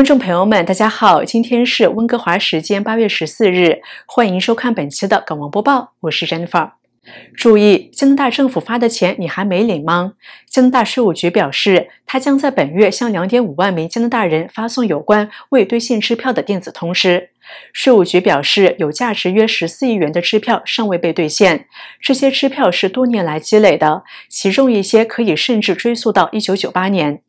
观众朋友们，大家好，今天是温哥华时间八月十四日，欢迎收看本期的港王播报，我是 Jennifer。注意，加拿大政府发的钱你还没领吗？加拿大税务局表示，他将在本月向两点五万名加拿大人发送有关未兑现支票的电子通知。税务局表示，有价值约十四亿元的支票尚未被兑现，这些支票是多年来积累的，其中一些可以甚至追溯到一九九八年。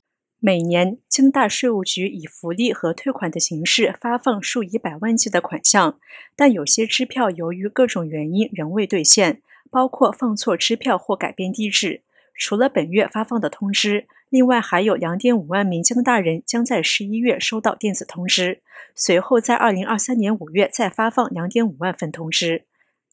每年，加拿大税务局以福利和退款的形式发放数以百万计的款项，但有些支票由于各种原因仍未兑现，包括放错支票或改变地址。除了本月发放的通知，另外还有两点五万名加拿大人将在十一月收到电子通知，随后在二零二三年五月再发放两点五万份通知。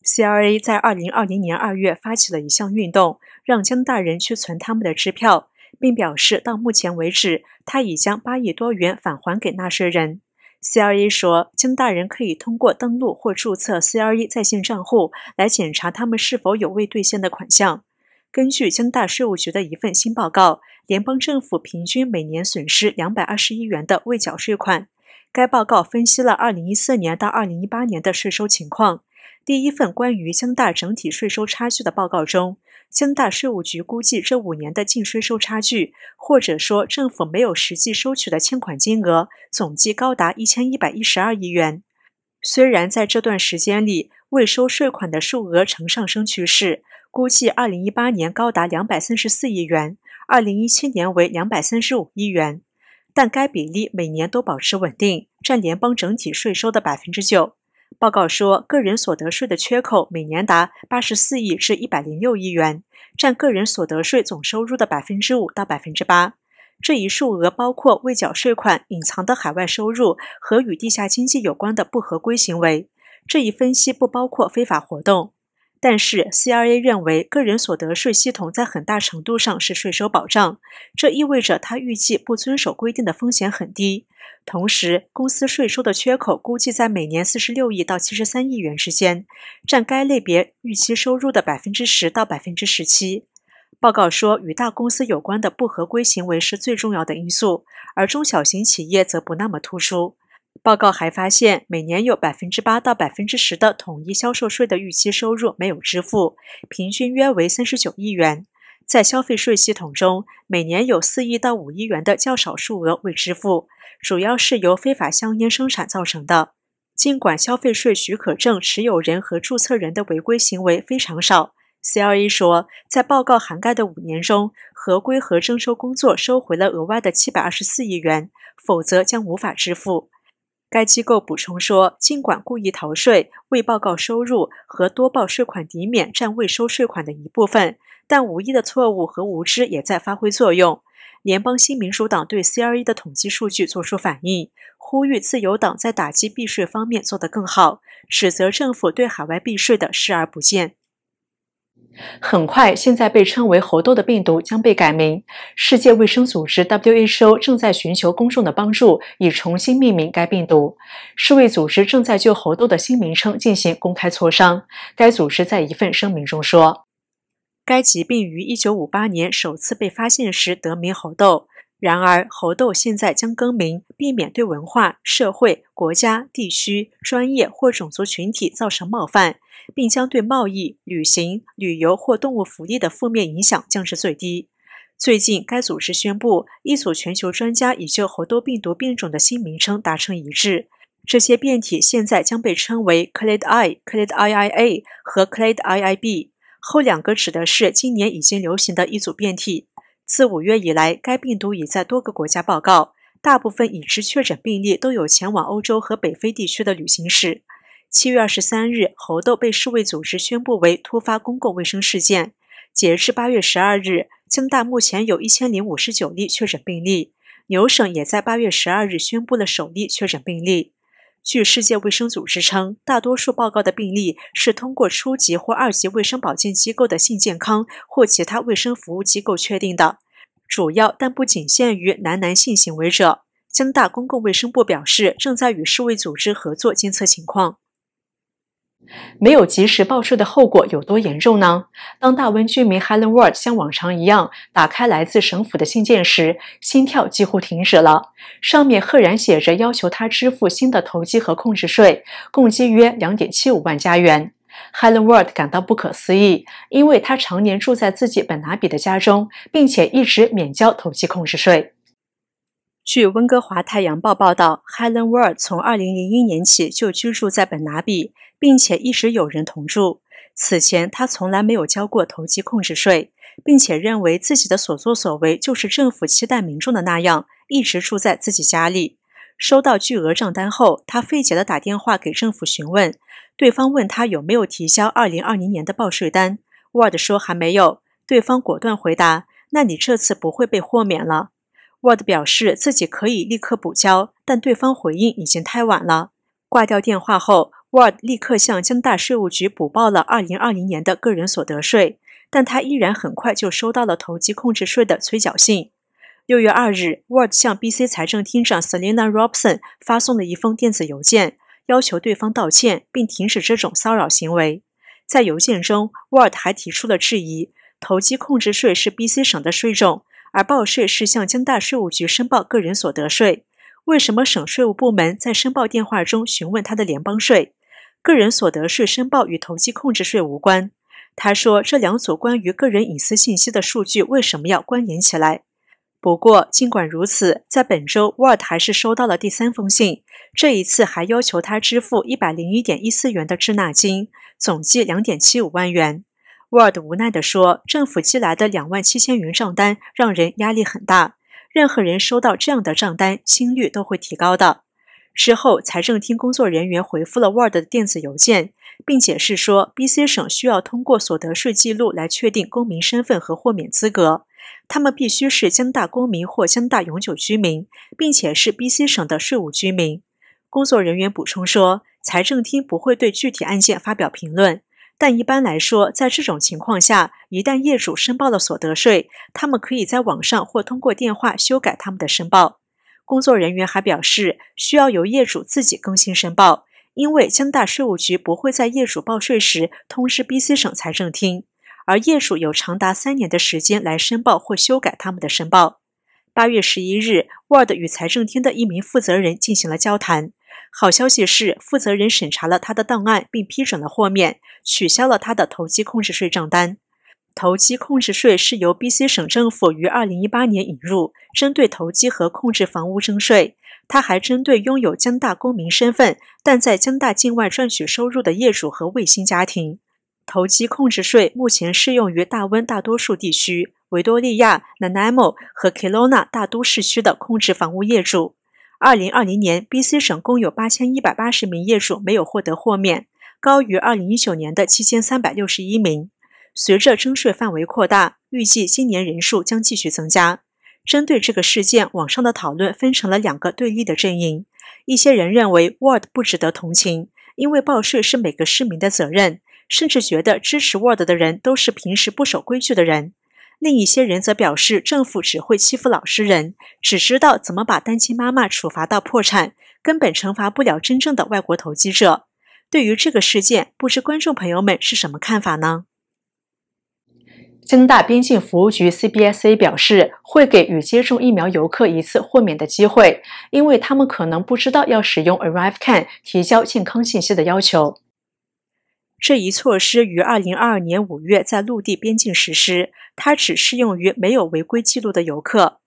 CRA 在二零二零年二月发起了一项运动，让加拿大人去存他们的支票。并表示，到目前为止，他已将八亿多元返还给纳税人。C R E 说，加拿大人可以通过登录或注册 C R E 在线账户来检查他们是否有未兑现的款项。根据加拿大税务局的一份新报告，联邦政府平均每年损失两百二十亿元的未缴税款。该报告分析了二零一四年到二零一八年的税收情况。第一份关于加拿大整体税收差距的报告中。加拿大税务局估计，这五年的净税收差距，或者说政府没有实际收取的欠款金额，总计高达一千一百一十二亿元。虽然在这段时间里，未收税款的数额呈上升趋势，估计二零一八年高达两百三十四亿元，二零一七年为两百三十五亿元，但该比例每年都保持稳定，占联邦整体税收的百分之九。报告说，个人所得税的缺口每年达八十四亿至一百零六亿元，占个人所得税总收入的百分之五到百分之八。这一数额包括未缴税款、隐藏的海外收入和与地下经济有关的不合规行为。这一分析不包括非法活动。但是，CRA 认为个人所得税系统在很大程度上是税收保障，这意味着他预计不遵守规定的风险很低。同时，公司税收的缺口估计在每年四十六亿到七十三亿元之间，占该类别预期收入的百分之十到百分之十七。报告说，与大公司有关的不合规行为是最重要的因素，而中小型企业则不那么突出。报告还发现，每年有百分之八到百分之十的统一销售税的预期收入没有支付，平均约为三十九亿元。在消费税系统中，每年有四亿到五亿元的较少数额未支付，主要是由非法香烟生产造成的。尽管消费税许可证持有人和注册人的违规行为非常少，CRA 说，在报告涵盖的五年中，合规和征收工作收回了额外的七百二十四亿元，否则将无法支付。该机构补充说，尽管故意逃税、未报告收入和多报税款抵免占未收税款的一部分，但无意的错误和无知也在发挥作用。联邦新民主党对 CRE 的统计数据作出反应，呼吁自由党在打击避税方面做得更好，指责政府对海外避税的视而不见。很快，现在被称为猴痘的病毒将被改名。世界卫生组织 （WHO） 正在寻求公众的帮助，以重新命名该病毒。世卫组织正在就猴痘的新名称进行公开磋商。该组织在一份声明中说：“该疾病于1958年首次被发现时得名猴痘。然而，猴痘现在将更名，避免对文化、社会、国家、地区、专业或种族群体造成冒犯。”并将对贸易、旅行、旅游或动物福利的负面影响降至最低。最近，该组织宣布，一组全球专家已就猴痘病毒变种的新名称达成一致。这些变体现在将被称为 Clade I、Clade IIA 和 Clade IIB，后两个指的是今年已经流行的一组变体。自五月以来，该病毒已在多个国家报告，大部分已知确诊病例都有前往欧洲和北非地区的旅行史。七月二十三日，猴痘被世卫组织宣布为突发公共卫生事件。截至八月十二日，加拿大目前有一千零五十九例确诊病例。牛省也在八月十二日宣布了首例确诊病例。据世界卫生组织称，大多数报告的病例是通过初级或二级卫生保健机构的性健康或其他卫生服务机构确定的，主要但不仅限于男男性行为者。加拿大公共卫生部表示，正在与世卫组织合作监测情况。没有及时报税的后果有多严重呢？当大温居民 Helen Ward 像往常一样打开来自省府的信件时，心跳几乎停止了。上面赫然写着要求他支付新的投机和控制税，共计约两点七五万加元。Helen Ward 感到不可思议，因为他常年住在自己本拿比的家中，并且一直免交投机控制税。据温哥华太阳报报道，Helen Ward 从2001年起就居住在本拿比，并且一直有人同住。此前，他从来没有交过投机控制税，并且认为自己的所作所为就是政府期待民众的那样，一直住在自己家里。收到巨额账单后，他费解地打电话给政府询问。对方问他有没有提交2020年的报税单 Word 说还没有。对方果断回答：“那你这次不会被豁免了。”Word 表示自己可以立刻补交，但对方回应已经太晚了。挂掉电话后，Ward 立刻向加拿大税务局补报了2020年的个人所得税，但他依然很快就收到了投机控制税的催缴信。6月2日，Ward 向 BC 财政厅长 Selina Robson 发送了一封电子邮件。要求对方道歉，并停止这种骚扰行为。在邮件中，Ward 还提出了质疑：投机控制税是 BC 省的税种，而报税是向加拿大税务局申报个人所得税。为什么省税务部门在申报电话中询问他的联邦税？个人所得税申报与投机控制税无关。他说，这两组关于个人隐私信息的数据为什么要关联起来？不过，尽管如此，在本周，Ward 还是收到了第三封信。这一次还要求他支付一百零一点一四元的滞纳金，总计两点七五万元。Ward 无奈地说：“政府寄来的两万七千元账单让人压力很大。任何人收到这样的账单，心率都会提高的。”之后，财政厅工作人员回复了 Word 的电子邮件，并解释说，BC 省需要通过所得税记录来确定公民身份和豁免资格。他们必须是加拿大公民或加拿大永久居民，并且是 BC 省的税务居民。工作人员补充说，财政厅不会对具体案件发表评论，但一般来说，在这种情况下，一旦业主申报了所得税，他们可以在网上或通过电话修改他们的申报。工作人员还表示，需要由业主自己更新申报，因为加拿大税务局不会在业主报税时通知 BC 省财政厅，而业主有长达三年的时间来申报或修改他们的申报。八月十一日，Word 与财政厅的一名负责人进行了交谈。好消息是，负责人审查了他的档案，并批准了豁免，取消了他的投机控制税账单。投机控制税是由 BC 省政府于2018年引入，针对投机和控制房屋征税。它还针对拥有加拿大公民身份但在加拿大境外赚取收入的业主和卫星家庭。投机控制税目前适用于大温大多数地区、维多利亚、Nanaimo 和 Kelowna 大都市区的控制房屋业主。二零二零年，BC 省共有八千一百八十名业主没有获得豁免，高于二零一九年的七千三百六十一名。随着征税范围扩大，预计今年人数将继续增加。针对这个事件，网上的讨论分成了两个对立的阵营。一些人认为 Word 不值得同情，因为报税是每个市民的责任，甚至觉得支持 Word 的人都是平时不守规矩的人。另一些人则表示，政府只会欺负老实人，只知道怎么把单亲妈妈处罚到破产，根本惩罚不了真正的外国投机者。对于这个事件，不知观众朋友们是什么看法呢？加拿大边境服务局 （CBSA） 表示，会给与接种疫苗游客一次豁免的机会，因为他们可能不知道要使用 ArriveCan 提交健康信息的要求。这一措施于二零二二年五月在陆地边境实施，它只适用于没有违规记录的游客。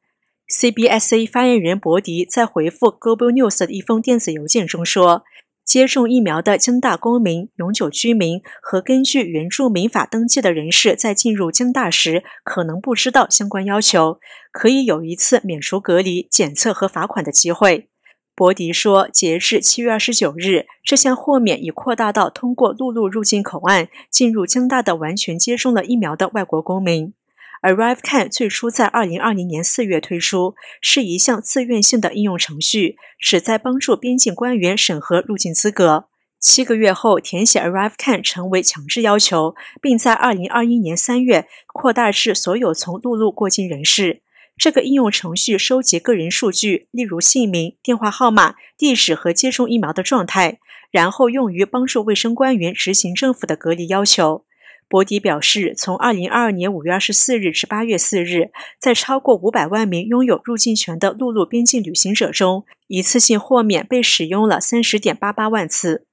CBSA 发言人博迪在回复 Global News 的一封电子邮件中说：“接种疫苗的加拿大公民、永久居民和根据原住民法登记的人士在进入加拿大时可能不知道相关要求，可以有一次免除隔离、检测和罚款的机会。”博迪说，截至七月二十九日，这项豁免已扩大到通过陆路入境口岸进入加拿大的完全接种了疫苗的外国公民。ArriveCan 最初在二零二零年四月推出，是一项自愿性的应用程序，旨在帮助边境官员审核入境资格。七个月后，填写 ArriveCan 成为强制要求，并在二零二一年三月扩大至所有从陆路过境人士。这个应用程序收集个人数据，例如姓名、电话号码、地址和接种疫苗的状态，然后用于帮助卫生官员执行政府的隔离要求。博迪表示，从二零二二年五月二十四日至八月四日，在超过五百万名拥有入境权的陆路边境旅行者中，一次性豁免被使用了三十点八八万次。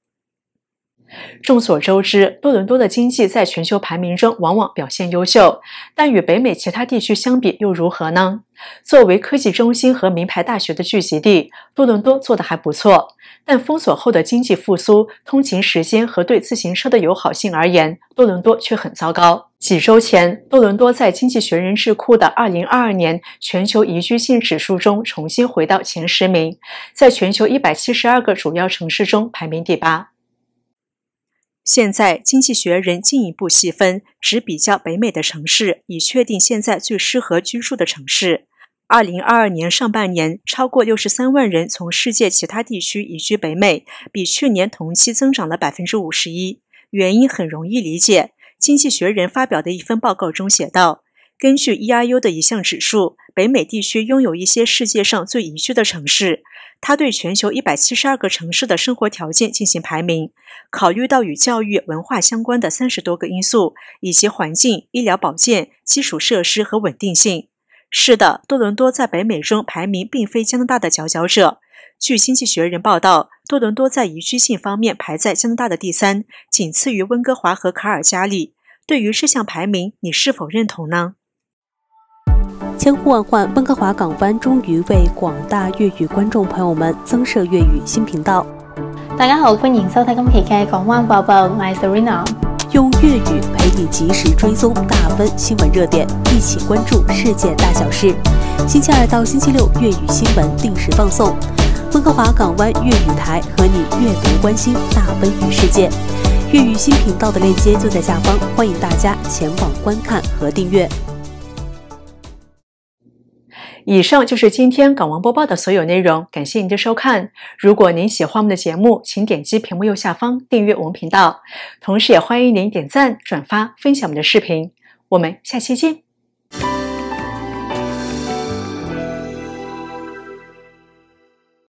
众所周知，多伦多的经济在全球排名中往往表现优秀，但与北美其他地区相比又如何呢？作为科技中心和名牌大学的聚集地，多伦多做得还不错。但封锁后的经济复苏、通勤时间和对自行车的友好性而言，多伦多却很糟糕。几周前，多伦多在经济学人智库的2022年全球宜居性指数中重新回到前十名，在全球172个主要城市中排名第八。现在，经济学人进一步细分，只比较北美的城市，以确定现在最适合居住的城市。二零二二年上半年，超过六十三万人从世界其他地区移居北美，比去年同期增长了百分之五十一。原因很容易理解，经济学人发表的一份报告中写道。根据 EIU 的一项指数，北美地区拥有一些世界上最宜居的城市。它对全球一百七十二个城市的生活条件进行排名，考虑到与教育、文化相关的三十多个因素，以及环境、医疗保健、基础设施和稳定性。是的，多伦多在北美中排名并非加拿大的佼佼者。据《经济学人》报道，多伦多在宜居性方面排在加拿大的第三，仅次于温哥华和卡尔加里。对于这项排名，你是否认同呢？千呼万唤，温哥华港湾终于为广大粤语观众朋友们增设粤语新频道。大家好，欢迎收睇今期嘅港湾报报，我系 Serena，用粤语陪你及时追踪大温新闻热点，一起关注世界大小事。星期二到星期六粤语新闻定时放送，温哥华港湾粤语台和你阅读关心大温与世界。粤语新频道的链接就在下方，欢迎大家前往观看和订阅。以上就是今天港王播报的所有内容，感谢您的收看。如果您喜欢我们的节目，请点击屏幕右下方订阅我们频道，同时也欢迎您点赞、转发、分享我们的视频。我们下期见。